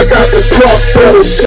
I got the crop